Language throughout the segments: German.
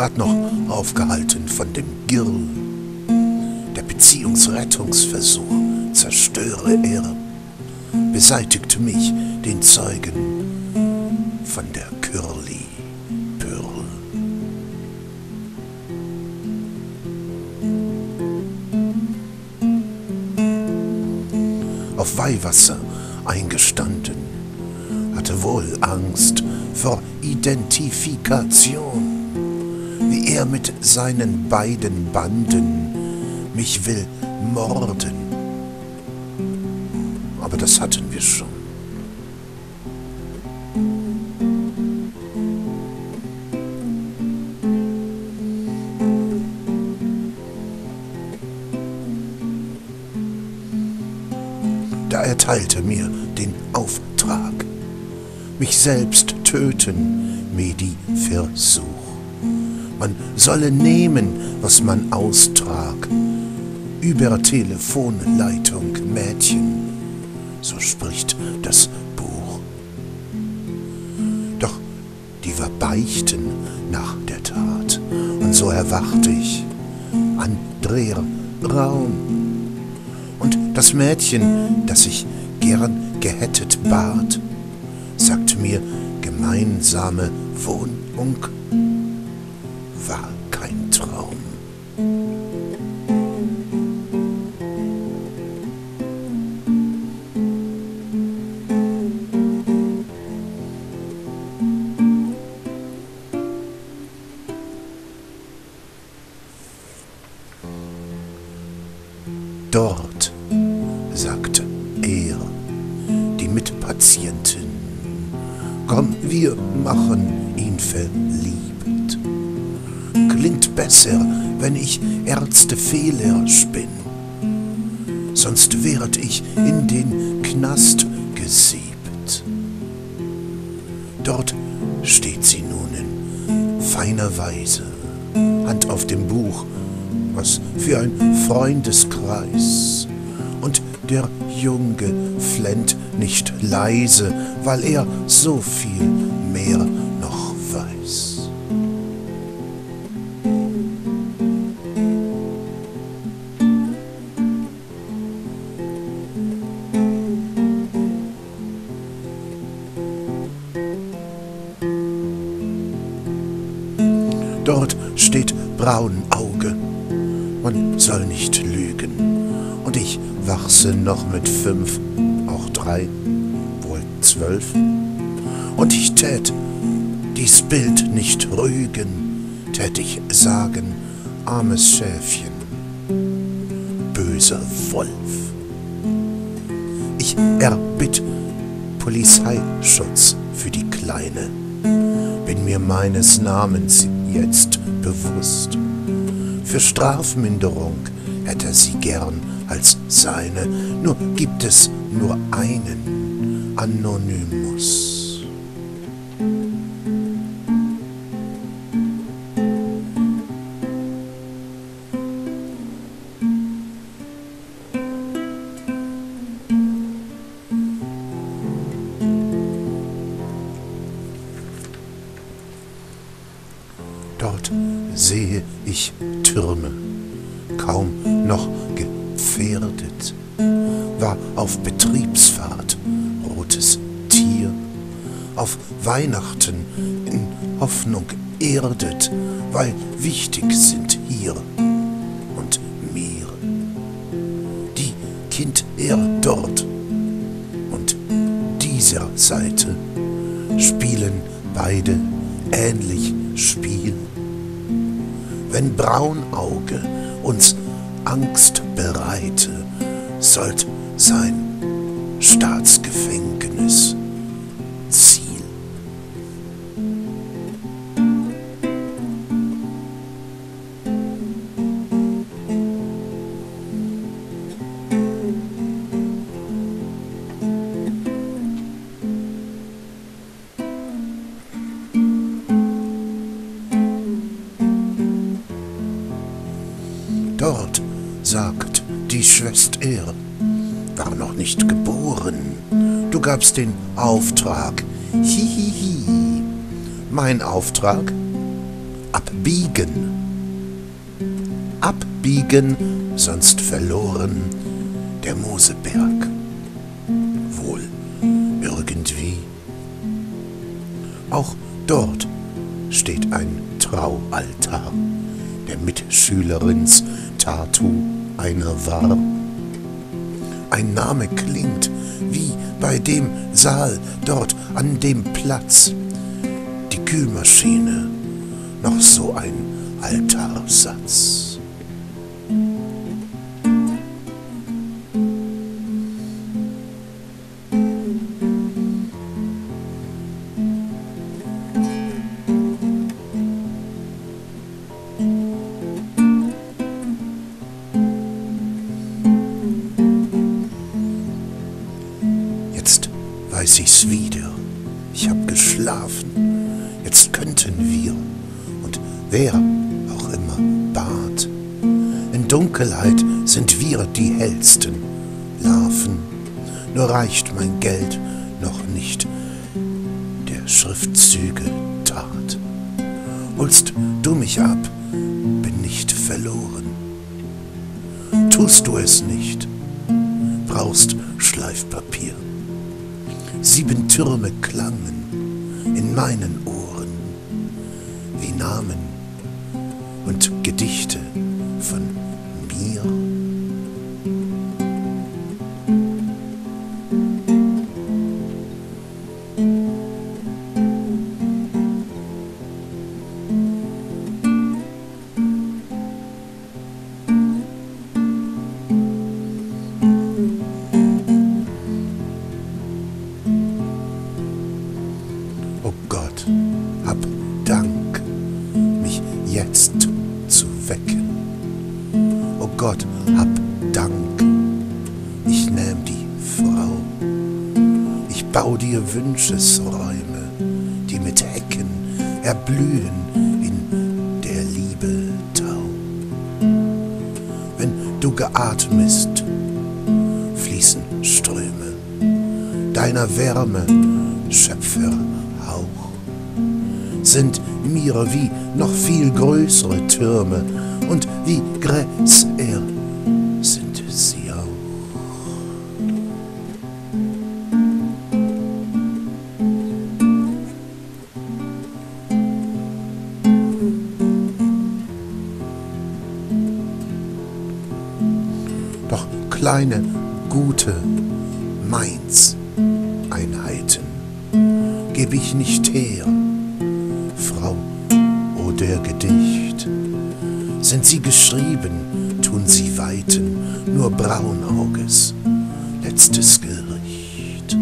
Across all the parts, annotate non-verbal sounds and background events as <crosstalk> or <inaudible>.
grad noch aufgehalten von dem Girl. Der Beziehungsrettungsversuch zerstöre er, beseitigte mich, den Zeugen, von der Curly Pearl. Auf Weihwasser eingestanden, hatte wohl Angst vor Identifikation, er mit seinen beiden Banden mich will morden. Aber das hatten wir schon. Da erteilte mir den Auftrag, mich selbst töten, Medi Versuch. Man solle nehmen, was man austrag, über Telefonleitung Mädchen, so spricht das Buch. Doch die verbeichten nach der Tat, und so erwachte ich, Andrea Braun. Und das Mädchen, das ich gern gehettet bat, sagt mir gemeinsame Wohnung war kein Traum. Dort, sagte er, die Mitpatientin, komm, wir machen ihn verliebt. Klingt besser, wenn ich Ärztefehler spinn, sonst werd ich in den Knast gesiebt. Dort steht sie nun in feiner Weise, Hand auf dem Buch, was für ein Freundeskreis. Und der Junge flennt nicht leise, weil er so viel mehr fünf, auch drei, wohl zwölf. Und ich tät dies Bild nicht rügen, tät ich sagen, armes Schäfchen, böser Wolf. Ich erbitt Polizeischutz für die Kleine, bin mir meines Namens jetzt bewusst. Für Strafminderung hätte sie gern als seine, nur gibt es nur einen Anonymus. Auf Weihnachten in Hoffnung erdet, weil wichtig sind hier und mir. Die Kind er dort und dieser Seite spielen beide ähnlich Spiel. Wenn Braunauge uns Angst bereite, sollt sein Staatsgefängnis Schwester, war noch nicht geboren. Du gabst den Auftrag. Hihihi. Mein Auftrag? Abbiegen biegen. Abbiegen, sonst verloren der Moseberg. Wohl irgendwie. Auch dort steht ein Traualtar, der Mitschülerins Tatu einer war. Ein Name klingt wie bei dem Saal dort an dem Platz. Die Kühlmaschine, noch so ein Altarsatz. Weiß ich's wieder. Ich hab geschlafen. Jetzt könnten wir, und wer auch immer, bat. In Dunkelheit sind wir die hellsten Larven. Nur reicht mein Geld noch nicht der Schriftzüge Tat. Holst du mich ab, bin nicht verloren. Tust du es nicht, brauchst Schleifpapier. Sieben Türme klangen in meinen Ohren wie Namen und Gedichte von mir. Wünschesräume, die mit Hecken erblühen in der Liebe Tau. Wenn du geatmest, fließen Ströme deiner Wärme, Schöpferhauch, sind mir wie noch viel größere Türme und wie gräser kleine, gute Mainz Einheiten geb ich nicht her Frau, o oh der Gedicht. Sind sie geschrieben, tun sie weiten, nur Braunauges, letztes Gericht.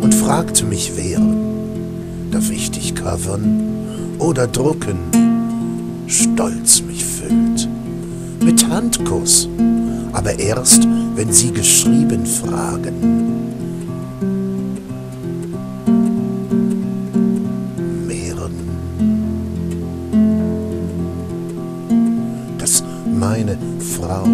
Und fragte mich wer, darf ich dich covern oder drucken? Stolz mich füllt, mit Handkuss, aber erst, wenn sie geschrieben fragen. Meine Frau,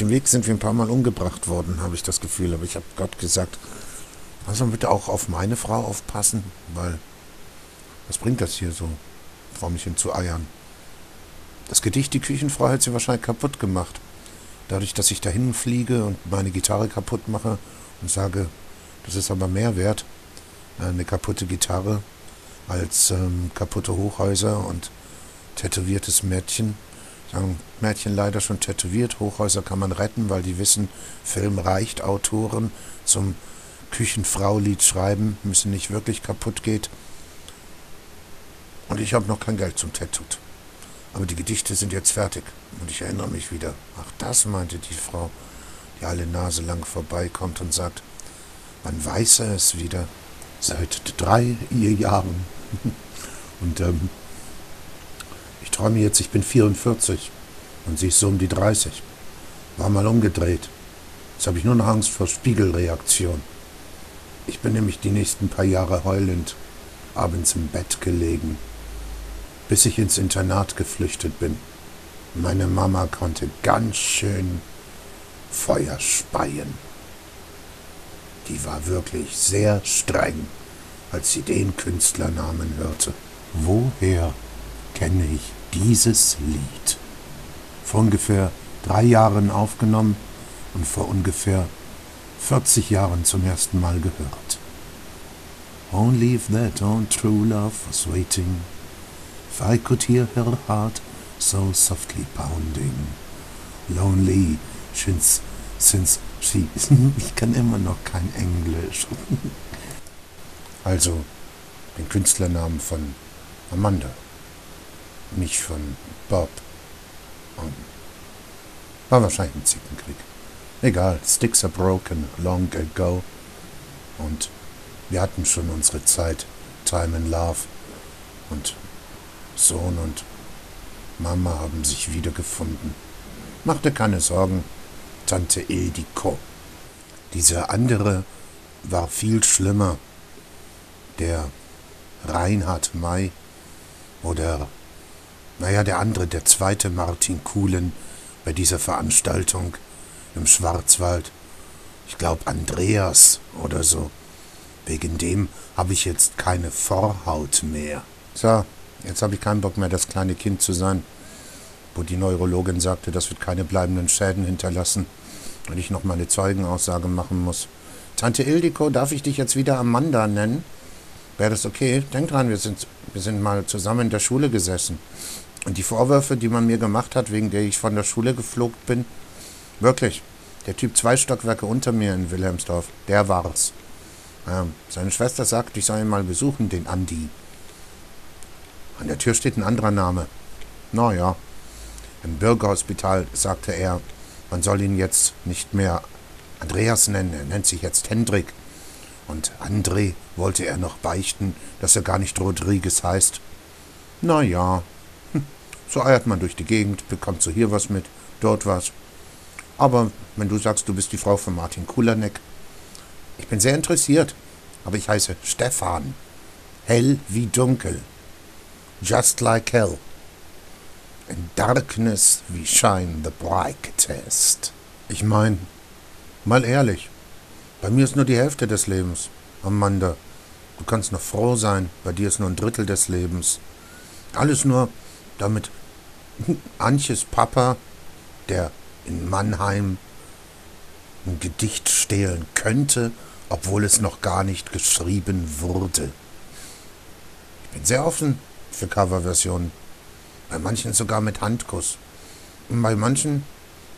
dem Weg sind wir ein paar Mal umgebracht worden, habe ich das Gefühl. Aber ich habe Gott gesagt, also bitte auch auf meine Frau aufpassen, weil was bringt das hier so, vor zu eiern? Das Gedicht Die Küchenfrau hat sie wahrscheinlich kaputt gemacht. Dadurch, dass ich dahin fliege und meine Gitarre kaputt mache und sage, das ist aber mehr wert, eine kaputte Gitarre, als ähm, kaputte Hochhäuser und tätowiertes Mädchen, Sagen Mädchen leider schon tätowiert. Hochhäuser kann man retten, weil die wissen, Film reicht. Autoren zum Küchenfraulied schreiben, müssen nicht wirklich kaputt geht. Und ich habe noch kein Geld zum Tattoo. Aber die Gedichte sind jetzt fertig. Und ich erinnere mich wieder. Ach, das meinte die Frau, die alle Nase lang vorbeikommt und sagt, wann weiß es wieder? Seit drei Jahren. <laughs> Und ähm, ich träume jetzt, ich bin 44 und sie ist so um die 30. War mal umgedreht. Jetzt habe ich nur noch Angst vor Spiegelreaktion. Ich bin nämlich die nächsten paar Jahre heulend abends im Bett gelegen, bis ich ins Internat geflüchtet bin. Meine Mama konnte ganz schön Feuer speien. Die war wirklich sehr streng, als sie den Künstlernamen hörte. Woher kenne ich dieses Lied? Vor ungefähr drei Jahren aufgenommen und vor ungefähr 40 Jahren zum ersten Mal gehört. Only if that own true love was waiting, if I could hear her heart so softly pounding, lonely since, since she... <laughs> ich kann immer noch kein Englisch. <laughs> also, den Künstlernamen von Amanda, nicht von Bob. Und war wahrscheinlich ein Zickenkrieg. Egal, Sticks are broken long ago. Und wir hatten schon unsere Zeit, Time in Love. Und Sohn und Mama haben sich wiedergefunden. Mach dir keine Sorgen, Tante Ildiko. Dieser andere war viel schlimmer. Der Reinhard May oder, naja, der andere, der zweite Martin Kuhlen bei dieser Veranstaltung im Schwarzwald. Ich glaube Andreas oder so. Wegen dem habe ich jetzt keine Vorhaut mehr. So, jetzt habe ich keinen Bock mehr, das kleine Kind zu sein, wo die Neurologin sagte, das wird keine bleibenden Schäden hinterlassen und ich noch mal eine Zeugenaussage machen muss. Tante Ildiko, darf ich dich jetzt wieder Amanda nennen? Wäre das okay? Denk dran, wir sind, wir sind mal zusammen in der Schule gesessen. Und die Vorwürfe, die man mir gemacht hat, wegen der ich von der Schule geflogen bin, wirklich, der Typ zwei Stockwerke unter mir in Wilhelmsdorf, der war's. Ähm, seine Schwester sagt, ich soll ihn mal besuchen, den Andi. An der Tür steht ein anderer Name. Naja, im Bürgerhospital sagte er, man soll ihn jetzt nicht mehr Andreas nennen, er nennt sich jetzt Hendrik. Und André wollte er noch beichten, dass er gar nicht Rodriguez heißt. Na ja, hm, so eiert man durch die Gegend, bekommt so hier was mit, dort was. Aber wenn du sagst, du bist die Frau von Martin Kulanek, ich bin sehr interessiert, aber ich heiße Stefan. Hell wie dunkel. Just like hell. In darkness we shine the brightest. Ich mein, mal ehrlich, bei mir ist nur die Hälfte des Lebens. Amanda, du kannst noch froh sein, bei dir ist nur ein Drittel des Lebens. Alles nur, damit Antjes Papa, der in Mannheim ein Gedicht stehlen könnte, obwohl es noch gar nicht geschrieben wurde. Ich bin sehr offen für Coverversionen. Bei manchen sogar mit Handkuss. Und bei manchen,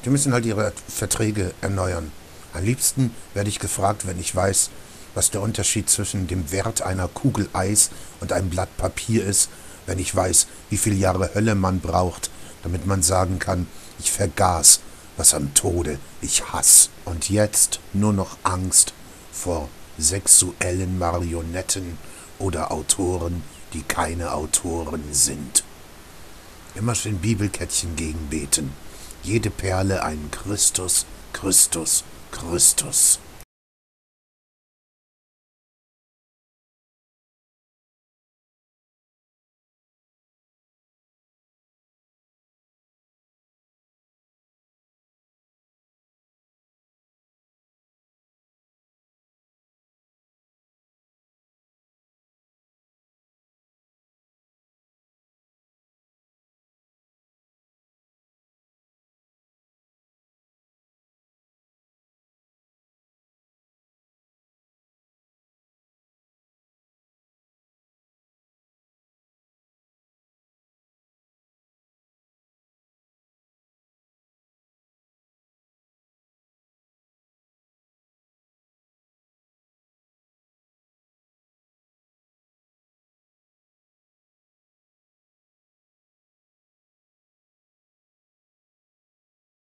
die müssen halt ihre Verträge erneuern. Am liebsten werde ich gefragt, wenn ich weiß, was der Unterschied zwischen dem Wert einer Kugel Eis und einem Blatt Papier ist, wenn ich weiß, wie viele Jahre Hölle man braucht, damit man sagen kann, ich vergaß, was am Tode ich hasse. Und jetzt nur noch Angst vor sexuellen Marionetten oder Autoren, die keine Autoren sind. Immer schön Bibelkettchen gegenbeten. Jede Perle einen Christus, Christus, Christus.